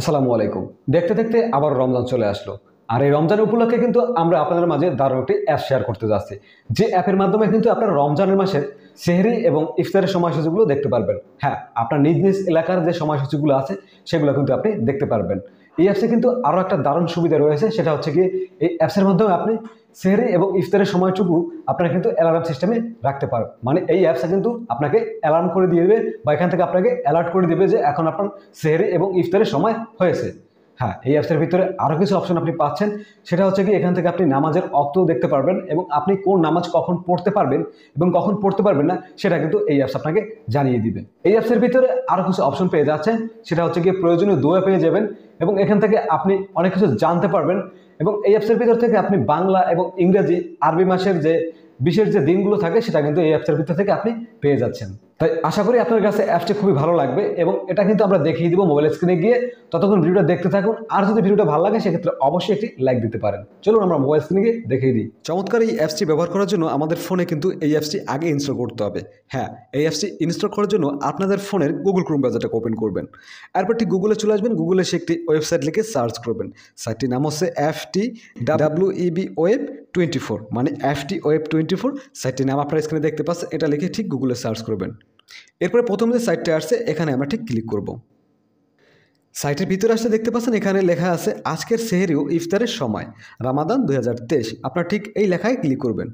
আসসালামু আলাইকুম। দেখতে দেখতে আবার রমজান চলে আসলো। আর এই রমজান উপলক্ষে কিন্তু আমরা আপনাদের মাঝে দারুণ একটি অ্যাপ শেয়ার করতে যাচ্ছি। যে অ্যাপের মাধ্যমে কিন্তু আপনারা রমজানের মাসের সেহরি এবং ইফতারের সময়সূচিগুলো দেখতে পারবেন। হ্যাঁ আপনার নিজ নিজ এলাকার যে সময়সূচিগুলো আছে, সেগুলো কিন্তু আপনি দেখতে পারবেন। এই অ্যাপসে কিন্তু আরও একটা দারুণ সুবিধা রয়েছে, সেটা হচ্ছে কি এই অ্যাপসের মাধ্যমে আপনি সেহরি এবং ইফতারের সময়টুকু আপনারা কিন্তু অ্যালার্ম সিস্টেমে রাখতে পারো। মানে এই অ্যাপসটা কিন্তু আপনাকে অ্যালার্ম করে দিয়ে দেবে বা এখান থেকে আপনাকে অ্যালার্ট করে দেবে যে এখন আপনার সেহরি এবং ইফতারের সময় হয়েছে। হ্যাঁ এই অ্যাপসের ভিতরে আরও কিছু অপশন আপনি পাচ্ছেন। সেটা হচ্ছে কি, এখান থেকে আপনি নামাজের অক্তও দেখতে পারবেন এবং আপনি কোন নামাজ কখন পড়তে পারবেন এবং কখন পড়তে পারবেন না, সেটা কিন্তু এই অ্যাপস আপনাকে জানিয়ে দিবে। এই অ্যাপসের ভিতরে আরও কিছু অপশন পেয়ে যাচ্ছেন। সেটা হচ্ছে কি প্রয়োজনীয় দোয়া পেয়ে যাবেন এবং এখান থেকে আপনি অনেক কিছু জানতে পারবেন এবং এই অ্যাপসের ভিতর থেকে আপনি বাংলা এবং ইংরেজি, আরবি মাসের যে বিশেষ যে দিনগুলো থাকে সেটা কিন্তু এই অ্যাপসের ভিতর থেকে আপনি পেয়ে যাচ্ছেন। তাই আশা করি আপনার কাছে অ্যাপসটি খুবই ভালো লাগবে এবং এটা কিন্তু আমরা দেখিয়ে দিব মোবাইল স্ক্রিনে গিয়ে। ততক্ষণ ভিডিওটা দেখতে থাকুন। আর যদি ভিডিওটা ভালো লাগে, সেক্ষেত্রে অবশ্যই একটি লাইক দিতে পারেন। চলুন আমরা মোবাইল স্ক্রিনে গিয়ে দেখিয়ে দিই। চমৎকার এই অ্যাপসটি ব্যবহার করার জন্য আমাদের ফোনে কিন্তু এই অ্যাপসটি আগে ইনস্টল করতে হবে। হ্যাঁ এই অ্যাপসটি ইনস্টল করার জন্য আপনাদের ফোনের গুগল ক্রোম ব্রাউজারটাকে ওপেন করবেন। এরপর ঠিক গুগলে চলে আসবেন। গুগলে সে একটি ওয়েবসাইট লিখে সার্চ করবেন। সাইটটির নাম হচ্ছে F T W E B web twenty four মানে F T web twenty four সাইটটির নাম আপনারা স্ক্রিনে দেখতে পাচ্ছেন, এটা লিখে ঠিক গুগলে সার্চ করবেন। এরপরে প্রথম যে সাইটটা আসছে, এখানে আমরা ঠিক ক্লিক করব। সাইটের ভিতরে আসতে দেখতে পাচ্ছেন, এখানে লেখা আছে, আজকের সেহেরিও ইফতারের সময়, রামাদান দুই আপনার ঠিক এই লেখায় ক্লিক করবেন।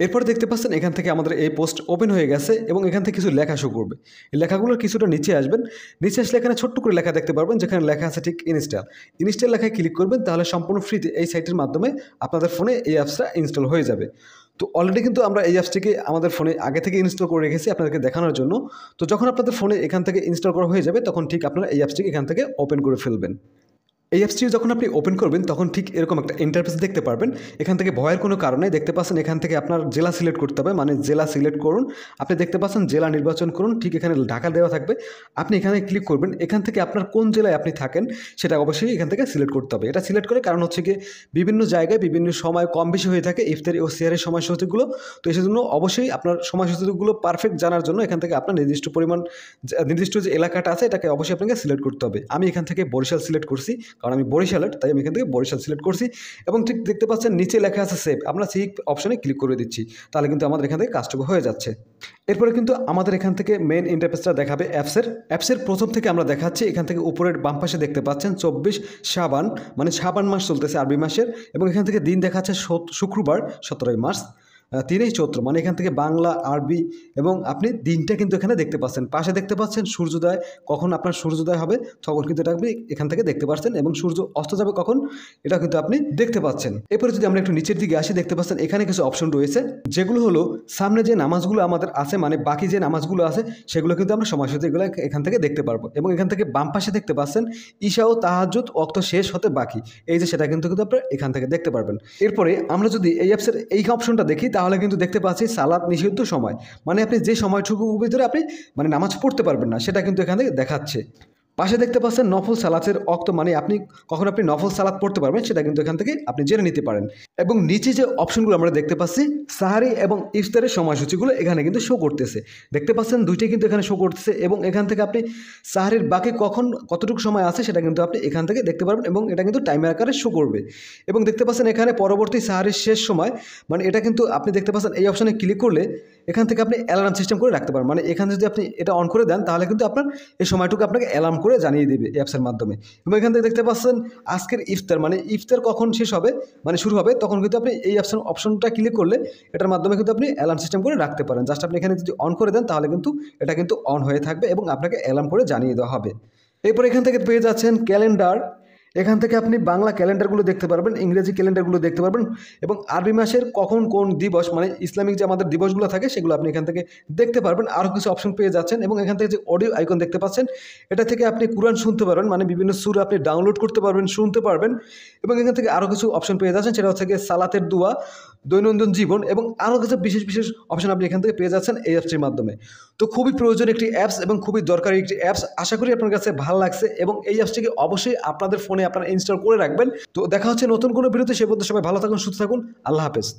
এরপর দেখতে পাচ্ছেন এখান থেকে আমাদের এই পোস্ট ওপেন হয়ে গেছে এবং এখান থেকে কিছু লেখা শো করবে। এই লেখাগুলোর কিছুটা নিচে আসবেন। নিচে আসলে এখানে ছোট্ট করে লেখা দেখতে পারবেন, যেখানে লেখা আছে ঠিক ইনস্টল ইনস্টল লেখায় ক্লিক করবেন, তাহলে সম্পূর্ণ ফ্রিতে এই সাইটের মাধ্যমে আপনাদের ফোনে এই অ্যাপসটা ইনস্টল হয়ে যাবে। তো অলরেডি কিন্তু আমরা এই অ্যাপসটিকে আমাদের ফোনে আগে থেকে ইনস্টল করে রেখেছি আপনাদেরকে দেখানোর জন্য। তো যখন আপনাদের ফোনে এখান থেকে ইনস্টল করা হয়ে যাবে, তখন ঠিক আপনারা এই অ্যাপসটিকে এখান থেকে ওপেন করে ফেলবেন। এই অ্যাপসটি যখন আপনি ওপেন করবেন, তখন ঠিক এরকম একটা ইন্টারফেস দেখতে পারবেন। এখান থেকে ভয়ের কোনো কারণে দেখতে পাচ্ছেন এখান থেকে আপনার জেলা সিলেক্ট করতে হবে মানে জেলা সিলেক্ট করুন। আপনি দেখতে পাচ্ছেন জেলা নির্বাচন করুন, ঠিক এখানে ঢাকা দেওয়া থাকবে। আপনি এখানে ক্লিক করবেন, এখান থেকে আপনার কোন জেলায় আপনি থাকেন, সেটা অবশ্যই এখান থেকে সিলেক্ট করতে হবে। এটা সিলেক্ট করে কারণ হচ্ছে গিয়ে বিভিন্ন জায়গায় বিভিন্ন সময় কম বেশি হয়ে থাকে, ইফতারি ও শেয়ারের সময়সূচিগুলো। তো এই জন্য অবশ্যই আপনার সময়সূচিগুলো পারফেক্ট জানার জন্য এখান থেকে আপনার নির্দিষ্ট পরিমাণ, নির্দিষ্ট যে এলাকাটা আছে, এটাকে অবশ্যই আপনাকে সিলেক্ট করতে হবে। আমি এখান থেকে বরিশাল সিলেক্ট করছি। কারণ আমি বরিশালের তাই আমি এখান থেকে বরিশাল সিলেক্ট করছি এবং ঠিক দেখতে পাচ্ছেন নিচে লেখা আছে সেভ আমরা সেই অপশানে ক্লিক করে দিচ্ছি। তাহলে কিন্তু আমাদের এখান থেকে কাজটুকু হয়ে যাচ্ছে। এরপরে কিন্তু আমাদের এখান থেকে মেন ইন্টারফেসটা দেখাবে অ্যাপসের অ্যাপসের প্রথম থেকে আমরা দেখাচ্ছি, এখান থেকে উপরের বাম পাশে দেখতে পাচ্ছেন চব্বিশ সাবান মানে সাবান মাস চলতেছে আরবি মাসের। এবং এখান থেকে দিন দেখাচ্ছে শুক্রবার, সতেরোই মার্চ। তিনই চৈত্র মানে এখান থেকে বাংলা, আরবি এবং আপনি দিনটা কিন্তু এখানে দেখতে পাচ্ছেন। পাশে দেখতে পাচ্ছেন সূর্যোদয়, কখন আপনার সূর্যোদয় হবে তখন কিন্তু এটা আপনি এখান থেকে দেখতে পাচ্ছেন এবং সূর্য অস্ত যাবে কখন এটা কিন্তু আপনি দেখতে পাচ্ছেন। এরপরে যদি আমরা একটু নিচের দিকে আসি, দেখতে পাচ্ছেন এখানে কিছু অপশন রয়েছে, যেগুলো হলো সামনে যে নামাজগুলো আমাদের আছে মানে বাকি যে নামাজগুলো আছে, সেগুলো কিন্তু আমরা সময় সাথে এগুলো এখান থেকে দেখতে পারব এবং এখান থেকে বাম পাশে দেখতে পাচ্ছেন, ঈশা ও তাহাজুদ অক্ত শেষ হতে বাকি। এই যে সেটা কিন্তু কিন্তু আপনারা এখান থেকে দেখতে পারবেন। এরপরে আমরা যদি এই অ্যাপসের এই অপশনটা দেখি তাহলে কিন্তু দেখতে পাচ্ছি সালাদ নিষিদ্ধ সময়। মানে আপনি যে সময়টুকু ভিতরে আপনি মানে নামাজ পড়তে পারবেন না, সেটা কিন্তু এখান দেখাচ্ছে। পাশে দেখতে পাচ্ছেন নফল সালাতের অক্ত মানে আপনি কখন আপনি নফল সালাদ পড়তে পারবেন সেটা কিন্তু এখান থেকে আপনি জেনে নিতে পারেন। এবং নিচে যে অপশনগুলো আমরা দেখতে পাচ্ছি, সাহারি এবং ইফতারের সময়সূচিগুলো এখানে কিন্তু শো করতেছে। দেখতে পাচ্ছেন দুইটাই কিন্তু এখানে শো করতেছে এবং এখান থেকে আপনি সাহারির বাকি কখন কতটুকু সময় আছে সেটা কিন্তু আপনি এখান থেকে দেখতে পারবেন এবং এটা কিন্তু টাইমের আকারে শো করবে। এবং দেখতে পাচ্ছেন এখানে পরবর্তী সাহারির শেষ সময় মানে এটা কিন্তু আপনি দেখতে পাচ্ছেন এই অপশনে ক্লিক করলে এখান থেকে আপনি অ্যালার্ম সিস্টেম করে রাখতে পারেন। মানে এখানে যদি আপনি এটা অন করে দেন, তাহলে কিন্তু আপনার এই সময়টুকু আপনাকে অ্যালার্ম করে জানিয়ে দেবে অ্যাপসের মাধ্যমে। এবং এখান থেকে দেখতে পাচ্ছেন, আজকের ইফতার মানে ইফতার কখন শেষ হবে মানে শুরু হবে, তখন কিন্তু আপনি এই অপশন অপশনটা ক্লিক করলে এটার মাধ্যমে কিন্তু আপনি অ্যালার্ম সিস্টেম করে রাখতে পারেন। জাস্ট আপনি এখানে যদি অন করে দেন, তাহলে কিন্তু এটা কিন্তু অন হয়ে থাকবে এবং আপনাকে অ্যালার্ম করে জানিয়ে দেওয়া হবে। এরপর এখান থেকে পেয়ে যাচ্ছেন ক্যালেন্ডার এখান থেকে আপনি বাংলা ক্যালেন্ডারগুলো দেখতে পারবেন, ইংরেজি ক্যালেন্ডারগুলো দেখতে পারবেন এবং আরবি মাসের কখন কোন দিবস মানে ইসলামিক যে আমাদের দিবসগুলো থাকে সেগুলো আপনি এখান থেকে দেখতে পারবেন। আরও কিছু অপশন পেয়ে যাচ্ছেন এবং এখান থেকে যে অডিও আইকন দেখতে পাচ্ছেন, এটা থেকে আপনি কোরআন শুনতে পারবেন মানে বিভিন্ন সুর আপনি ডাউনলোড করতে পারবেন, শুনতে পারবেন এবং এখান থেকে আরও কিছু অপশন পেয়ে যাচ্ছেন, সেটা হচ্ছে সালাতের দোয়া, দৈনন্দিন জীবন এবং আরও কিছু বিশেষ বিশেষ অপশন আপনি এখান থেকে পেয়ে যাচ্ছেন এই অ্যাপসটির মাধ্যমে। তো খুবই প্রয়োজন একটি অ্যাপস এবং খুবই দরকারি একটি অ্যাপস আশা করি আপনার কাছে ভালো লাগছে এবং এই অ্যাপসটিকে অবশ্যই আপনাদের ফোনে আপনারা ইনস্টল করে রাখবেন। তো দেখা হচ্ছে নতুন কোনো ভিডিওতে, সে পর্যন্ত সবাই ভালো থাকুন, সুস্থ থাকুন। আল্লাহ হাফেজ।